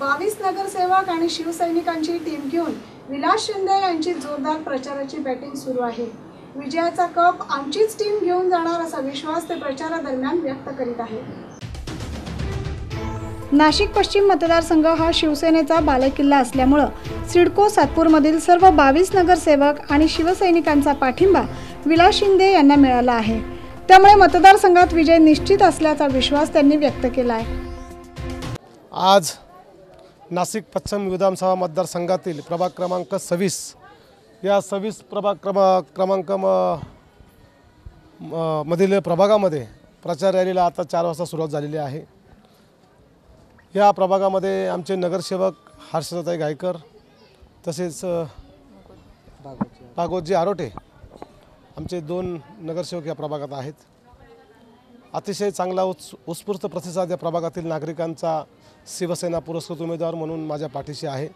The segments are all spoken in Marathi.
बावीस नगरसेवक आणि शिवसैनिकांची टीम घेऊन विलास शिंदे यांची जोरदार प्रचाराची बॅटिंग सुरू आहे. विजयाचा कप आमचीच टीम घेऊन जाणार असा विश्वास ते प्रचारादरम्यान व्यक्त करीत आहेत. नाशिक पश्चिम मतदारसंघ हा शिवसेनेचा बालेकिल्ला असल्यामुळं सिडको सातपूरमधील सर्व बावीस नगरसेवक आणि शिवसैनिकांचा पाठिंबा विलास शिंदे यांना मिळाला आहे. त्यामुळे मतदारसंघात विजय निश्चित असल्याचा विश्वास त्यांनी व्यक्त केला आहे आज नाशिक पश्चिम विधानसभा मतदारसंघातील प्रभाग क्रमांक सव्वीस. या सव्वीस प्रभाग क्रमा क्रमांक म मधील प्रभागामध्ये प्रचार रॅलीला आता चार वाजता सुरुवात झालेली आहे. या प्रभागामध्ये आमचे नगरसेवक हर्षदाताई गायकर तसेच भागवतजी आरोटे आमचे दोन नगरसेवक या प्रभागात आहेत. अतिशय चांगला उत्स उत्स्फूर्त प्रतिसाद या प्रभागातील नागरिकांचा शिवसेना पुरस्कृत उमेदवार म्हणून माझ्या पाठीशी आहे.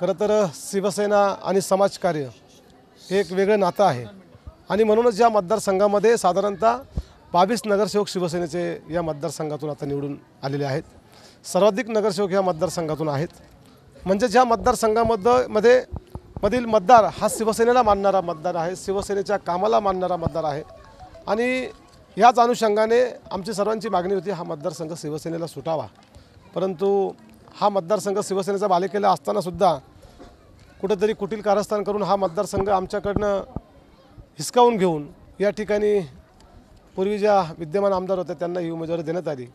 खरं तर शिवसेना आणि समाजकार्य हे एक वेगळं नातं आहे. आणि म्हणूनच या मतदारसंघामध्ये साधारणतः बावीस नगरसेवक शिवसेनेचे या मतदारसंघातून आता निवडून आलेले आहेत. सर्वाधिक नगरसेवक या मतदारसंघातून आहेत. म्हणजे ज्या मतदारसंघामध्ये मध्ये मधील मतदार हा शिवसेनेला मानणारा मतदार आहे शिवसेनेच्या कामाला मानणारा मतदार आहे. आणि याच अनुषंगाने आमची सर्वांची मागणी होती हा मतदारसंघ शिवसेनेला सुटावा. परंतु हा मतदारसंघ शिवसेनेचा बालेकिल्ला असतानासुद्धा कुठंतरी कुटील कारस्थान करून हा मतदारसंघ आमच्याकडनं हिसकावून घेऊन या ठिकाणी पूर्वी ज्या विद्यमान आमदार होत्या त्यांना ही उमेदवारी देण्यात आली.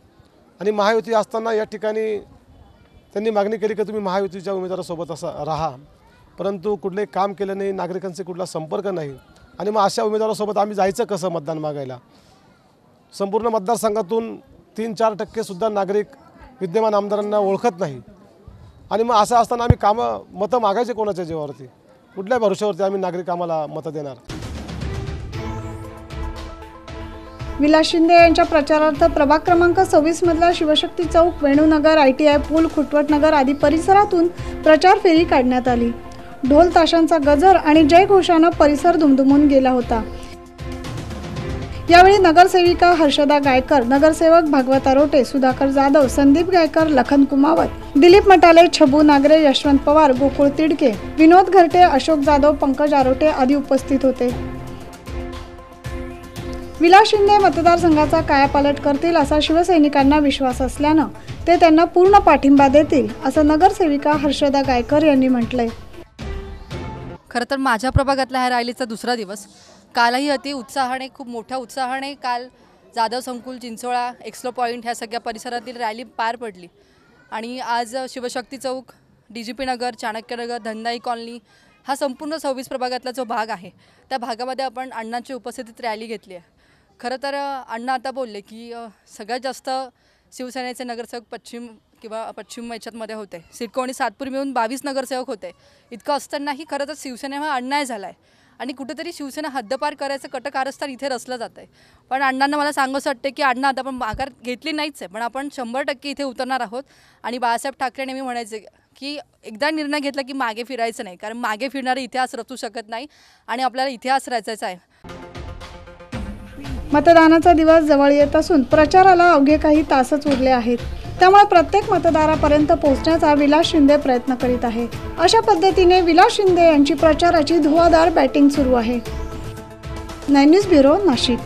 आणि महायुती असताना या ठिकाणी त्यांनी मागणी केली की तुम्ही महायुतीच्या उमेदवारासोबत असा राहा. परंतु कुठलंही काम केलं नाही नागरिकांशी कुठला संपर्क नाही. आणि मग अशा उमेदवारासोबत आम्ही जायचं कसं मतदान मागायला? संपूर्ण मतदारसंघातून तीन चार टक्केसुद्धा नागरिक विद्यमान आमदारांना ओळखत नाही. आणि मग असं असताना आम्ही कामं मतं मागायचे कोणाच्या जीवावरती? कुठल्या भरोश्यावरती आम्ही नागरिक आम्हाला मतं देणार? विलास शिंदे यांच्या प्रचारार्थ प्रभाग क्रमांक सव्वीस मधला Shivshakti Chowk Venunagar I T I पूल खुटवटनगर आदी परिसरातून प्रचार फेरी काढण्यात आली. ढोल ताशांचा गजर आणि जयघोषानं परिसर दुमदुमून गेला होता. यावेळी नगरसेविका हर्षदा गायकर नगरसेवक भागवत आरोटे सुधाकर जाधव संदीप गायकर लखन कुमावत दिलीप मटाले छबू नागरे यशवंत पवार गोकुळ तिडके विनोद घरटे अशोक जाधव पंकज आरोटे आदी उपस्थित होते. विलास शिंदे मतदारसंघाचा कायापालट करतील असा शिवसैनिकांना विश्वास असल्यानं ते त्यांना पूर्ण पाठिंबा देतील असं नगरसेविका हर्षदा गायकर यांनी म्हटलंय. खरं तर माझ्या प्रभागातला ह्या रॅलीचा दुसरा दिवस. कालही अति उत्साहाने खूप मोठ्या उत्साहाने काल जाधव संकुल चिंचोळा एक्स्लो पॉईंट ह्या सगळ्या परिसरातील रॅली पार पडली. आणि आज शिवशक्ती चौक D G P Nagar Chanakyanagar Dhandai colony हा संपूर्ण सव्वीस प्रभागातला जो भाग आहे त्या भागामध्ये आपण अण्णांच्या उपस्थितीत रॅली घेतली आहे. खरं तर अण्णा आता बोलले की सगळ्यात जास्त शिवसेनेचे नगरसेवक पश्चिम किंवा पश्चिम याच्यातमध्ये होते. सिडको आणि सातपूर मिळून बावीस नगरसेवक होते. इतकं असतानाही खरं तर शिवसेने हा अन्याय झाला आहे आणि कुठेतरी शिवसेना हद्दपार करायचं कटकारस्थान इथे रचलं जातं आहे पण अण्णांना मला सांगावंसं वाटते की अण्णा आता आपण माघार घेतली नाहीच आहे पण आपण शंभर टक्के इथे उतरणार आहोत. आणि बाळासाहेब ठाकरे नेहमी म्हणायचे की एकदा निर्णय घेतला की मागे फिरायचं नाही कारण मागे फिरणारा इतिहास रचू शकत नाही आणि आपल्याला इतिहास रचायचा आहे. मतदानाचा दिवस जवळ येत असून प्रचाराला अवघे काही तासच उरले आहेत. त्यामुळे प्रत्येक मतदारापर्यंत पोहोचण्याचा विलास शिंदे प्रयत्न करीत आहे. अशा पद्धतीने विलास शिंदे यांची प्रचाराची धुवाधार बॅटिंग सुरू आहे. Nine news bureau Nashik.